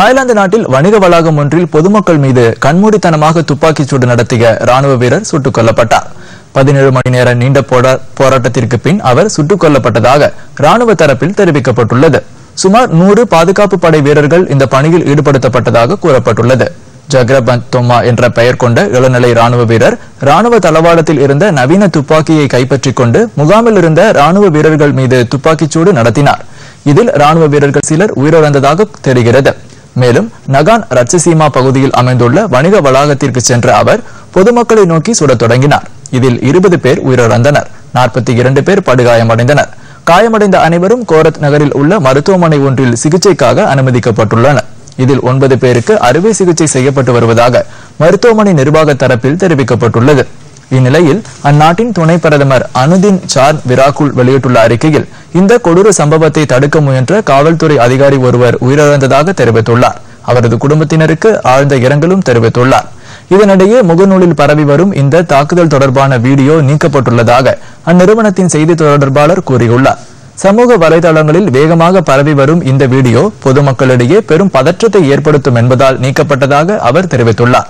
Thailand நாட்டில் வணிக வளாகம் ஒன்றில் பொதுமக்கள் மீது கண்மூடித்தனமாக துப்பாக்கிச் சூடு நடத்திய ராணுவ வீரர் சுட்டுக் கொல்லப்பட்டார். பதினேழு மணி நேர நீண்ட போராட்டத்திற்கு பின் அவர் சுட்டுக் கொல்லப்பட்டதாக ராணுவ தரப்பில் தெரிவிக்கப்பட்டுள்ளது. சுமார் நூறு பாதுகாப்பு படை வீரர்கள் இந்த பணியில் ஈடுபடுத்தப்பட்டதாக கூறப்பட்டுள்ளது. ஜக்ரபந்த் தொம்மா என்ற பெயர் கொண்ட இளநிலை ராணுவ வீரர் ராணுவ தளவாடத்தில் இருந்த நவீன துப்பாக்கியை கைப்பற்றிக் கொண்டு முகாமில் இருந்த ராணுவ வீரர்கள் மீது துப்பாக்கிச்சூடு நடத்தினார். இதில் ராணுவ வீரர்கள் சிலர் உயிரிழந்ததாக தெரிகிறது. மேலும் நகான் ரட்சசீமா பகுதியில் அமைந்துள்ள வணிக வளாகத்திற்கு சென்ற அவர் பொதுமக்களை நோக்கி சுடத் தொடங்கினார். இதில் இருபது பேர் உயிரிழந்தனர். நாற்பத்தி இரண்டு பேர் படுகாயமடைந்தனர். காயமடைந்த அனைவரும் கோரத் நகரில் உள்ள மருத்துவமனை ஒன்றில் சிகிச்சைக்காக அனுமதிக்கப்பட்டுள்ளனர். இதில் ஒன்பது பேருக்கு அறுவை சிகிச்சை செய்யப்பட்டு வருவதாக மருத்துவமனை நிர்வாக தரப்பில் தெரிவிக்கப்பட்டுள்ளது. இந்நிலையில் அந்நாட்டின் துணை பிரதமர் அனுதின் சார் விராகுல் வெளியிட்டுள்ள அறிக்கையில் இந்த கொடூர சம்பவத்தை தடுக்க முயன்ற காவல்துறை அதிகாரி ஒருவர் உயிரிழந்ததாக தெரிவித்துள்ளார். அவரது குடும்பத்தினருக்கு ஆழ்ந்த இரங்கலும் தெரிவித்துள்ளார். இதனிடையே முகநூலில் பரவி வரும் இந்த தாக்குதல் தொடர்பான வீடியோ நீக்கப்பட்டுள்ளதாக அந்நிறுவனத்தின் செய்தி தொடர்பாளர் கூறியுள்ளார். சமூக வலைதளங்களில் வேகமாக பரவி வரும் இந்த வீடியோ பொதுமக்களிடையே பெரும் பதற்றத்தை ஏற்படுத்தும் என்பதால் நீக்கப்பட்டதாக அவர் தெரிவித்துள்ளார்.